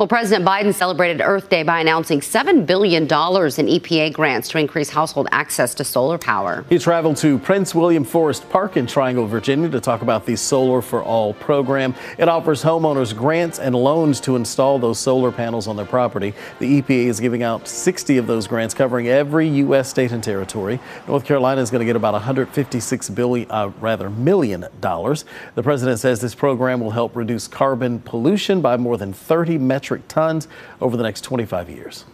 Well, President Biden celebrated Earth Day by announcing $7 billion in EPA grants to increase household access to solar power. He traveled to Prince William Forest Park in Triangle, Virginia to talk about the Solar for All program. It offers homeowners grants and loans to install those solar panels on their property. The EPA is giving out 60 of those grants covering every U.S. state and territory. North Carolina is going to get about 156 billion, uh, rather million dollars. The president says this program will help reduce carbon pollution by more than 30 metric metric tons over the next 25 years.